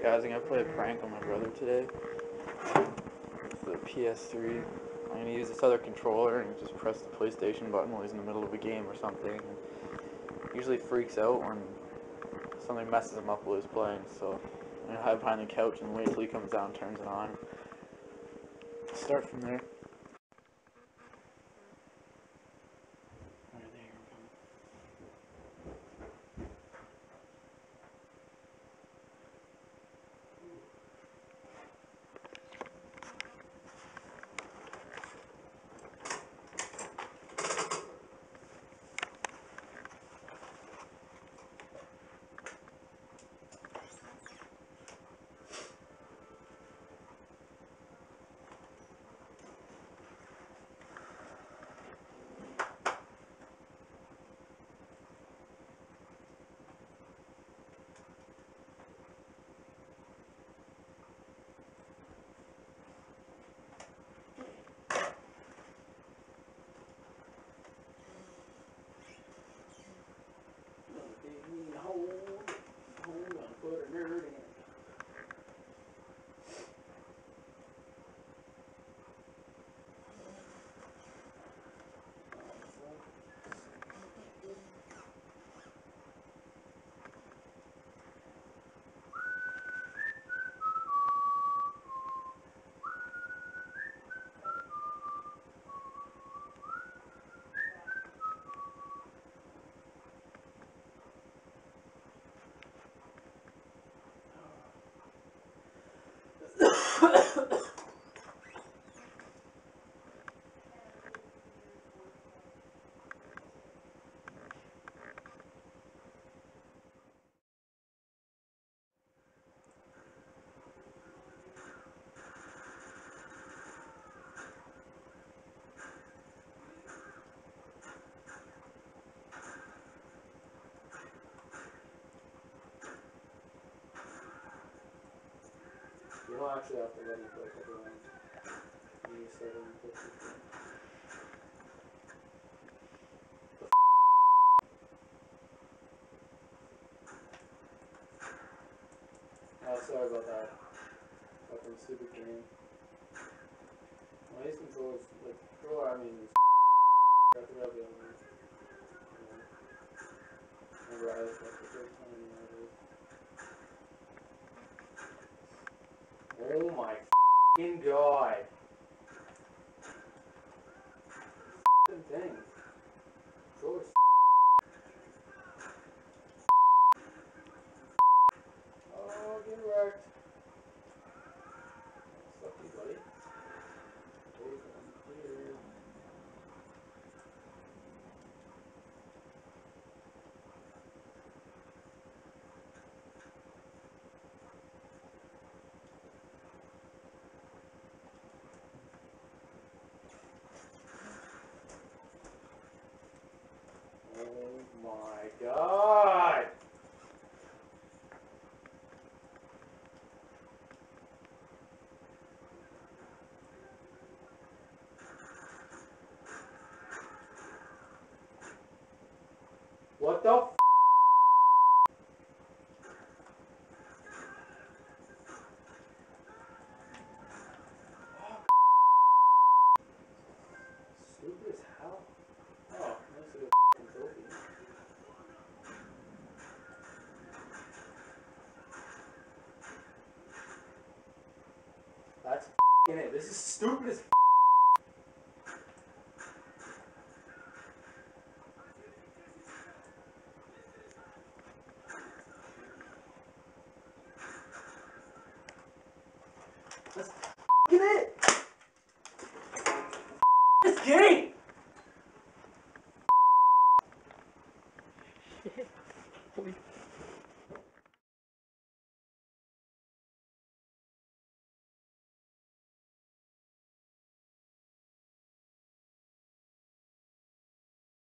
guys, I'm gonna play a prank on my brother today. It's the PS3. I'm gonna use this other controller and just press the PlayStation button while he's in the middle of a game or something. Usually freaks out when something messes him up while he's playing, so I'm gonna hide behind the couch and wait till he comes down and turns it on. Start from there. You don't actually have to let me play a couple rounds. You start on the Oh, sorry about that. Fucking stupid game. Well, these controls, like, controller, I mean, is got the rub on there. Remember, I was like the first time you had it. Oh my fucking god. Fucking thing. Controller's Oh, get wrecked. Fuck you, buddy. Take one here. Oh my god! What the f- Stupid as hell. Oh. That's f***ing it. This is stupid as it. This game.